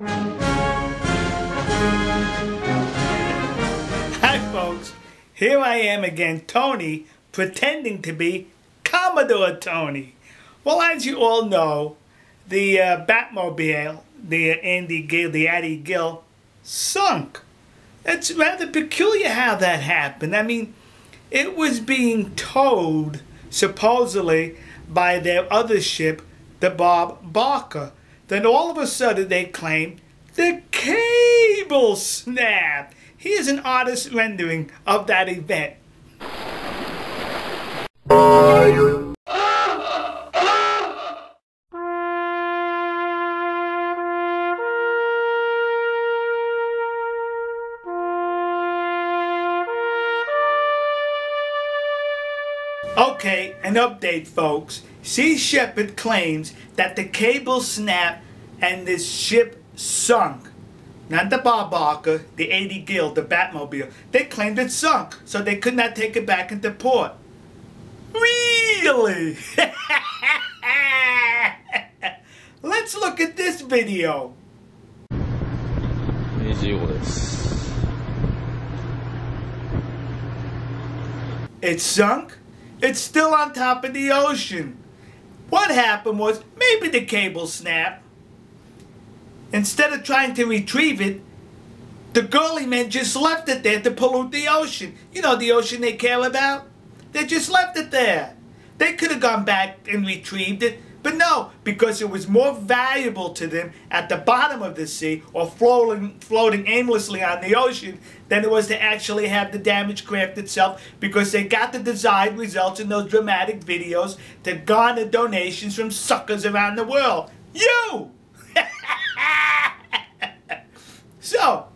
Hi folks, here I am again, Tony, pretending to be Commodore Tony. Well, as you all know, the uh, Batmobile, the Andy Gill, the Ady Gil, sunk. It's rather peculiar how that happened. I mean, it was being towed, supposedly, by their other ship, the Bob Barker. Then all of a sudden they claim the cable snapped. Here's an artist rendering of that event. Okay, an update, folks. Sea Shepherd claims that the cable snapped and the ship sunk. Not the Bob Barker, the Ady Gil, the Batmobile. They claimed it sunk, so they could not take it back into port. Really? Let's look at this video. 25です。It sunk? It's still on top of the ocean. What happened was maybe the cable snapped. Instead of trying to retrieve it, the girly men just left it there to pollute the ocean. You know, the ocean they care about? They just left it there. They could have gone back and retrieved it, but no, because it was more valuable to them at the bottom of the sea or floating, floating aimlessly on the ocean than it was to actually have the damaged craft itself because they got the desired results in those dramatic videos to garner donations from suckers around the world. You! so,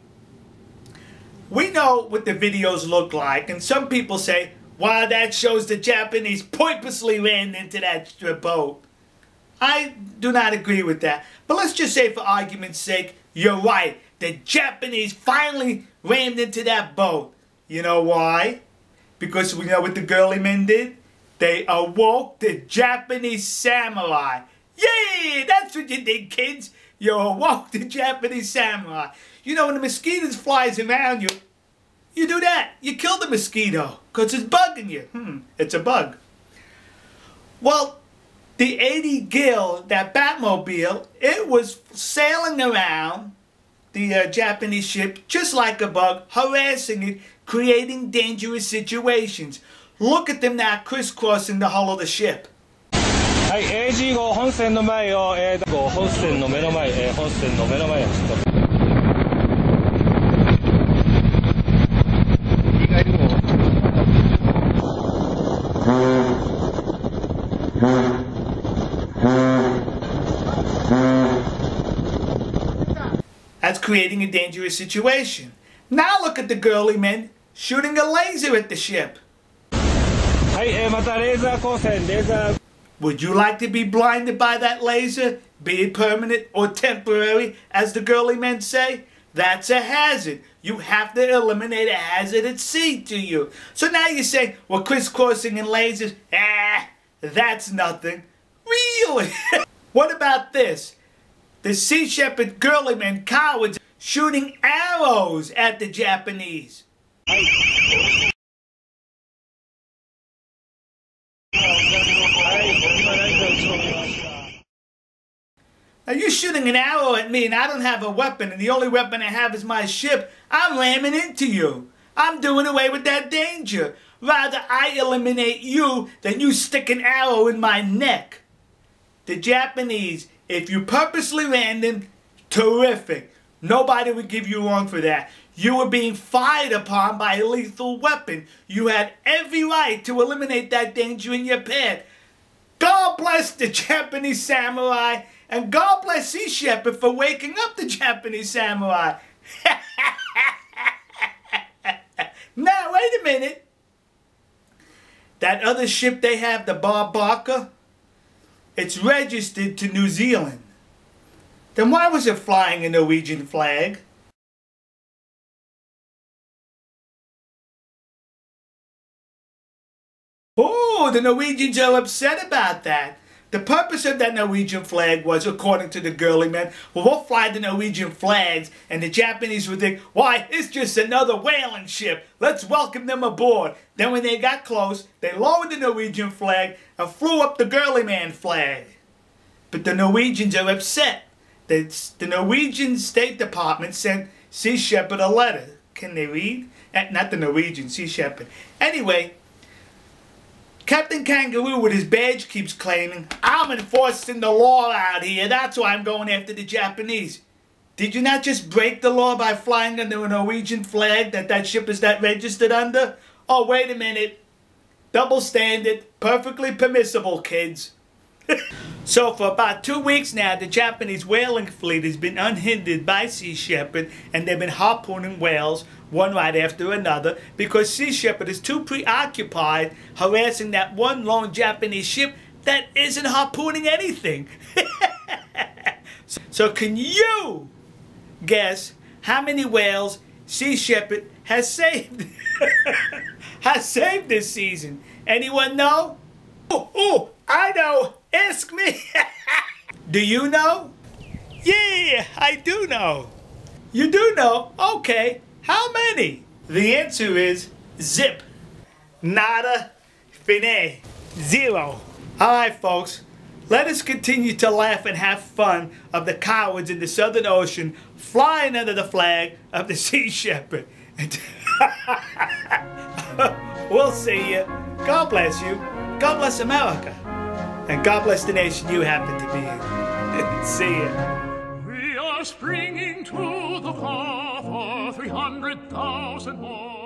we know what the videos look like, and some people say, wow, that shows the Japanese purposely ran into that boat. I do not agree with that. But let's just say, for argument's sake, you're right. The Japanese finally rammed into that boat. You know why? Because we know what the girly men did? They awoke the Japanese samurai. Yay! That's what you did, kids. You awoke the Japanese samurai. You know, when the mosquitoes flies around you, you do that. You kill the mosquito because it's bugging you. Hmm, it's a bug. Well, the Ady Gil, that Batmobile, it was sailing around the uh, Japanese ship just like a bug, harassing it, creating dangerous situations. Look at them now crisscrossing the hull of the ship. That's creating a dangerous situation. Now look at the girly men shooting a laser at the ship. Would you like to be blinded by that laser, be it permanent or temporary, as the girly men say? That's a hazard. You have to eliminate a hazard at sea to you. So now you say, well, crisscrossing and lasers, ah, that's nothing. Really? What about this? The Sea Shepherd Gurleyman cowards shooting arrows at the Japanese. Now you're shooting an arrow at me and I don't have a weapon and the only weapon I have is my ship. I'm ramming into you. I'm doing away with that danger. Rather I eliminate you than you stick an arrow in my neck. The Japanese, if you purposely ran them, terrific. Nobody would give you wrong for that. You were being fired upon by a lethal weapon. You had every right to eliminate that danger in your path. God bless the Japanese samurai, and God bless Sea Shepherd for waking up the Japanese samurai. now, wait a minute. That other ship they have, the Bob Barker, it's registered to New Zealand. Then why was it flying a Norwegian flag? Oh, the Norwegians are upset about that. The purpose of that Norwegian flag was, according to the girly men, well, we'll fly the Norwegian flags, and the Japanese would think, why, it's just another whaling ship. Let's welcome them aboard. Then when they got close, they lowered the Norwegian flag and flew up the girly man flag. But the Norwegians are upset. The, the Norwegian State Department sent Sea Shepherd a letter. Can they read? Eh, not the Norwegian, Sea Shepherd. Anyway, Captain Kangaroo with his badge keeps claiming, I'm enforcing the law out here. That's why I'm going after the Japanese. Did you not just break the law by flying under a Norwegian flag that that ship is that registered under? Oh, wait a minute. Double standard. Perfectly permissible, kids. So for about two weeks now, the Japanese whaling fleet has been unhindered by Sea Shepherd and they've been harpooning whales one right after another because Sea Shepherd is too preoccupied harassing that one lone Japanese ship that isn't harpooning anything. so can you guess how many whales Sea Shepherd has saved? has saved this season? Anyone know? Oh, oh, I know. Ask me. do you know? Yeah, I do know. You do know? Okay. How many? The answer is zip. Nada. Fine. Zero. Alright, folks. Let us continue to laugh and have fun of the cowards in the Southern Ocean flying under the flag of the Sea Shepherd. we'll see you. God bless you. God bless America. And God bless the nation you happen to be in. see ya. We are springing to the call for 300,000 more.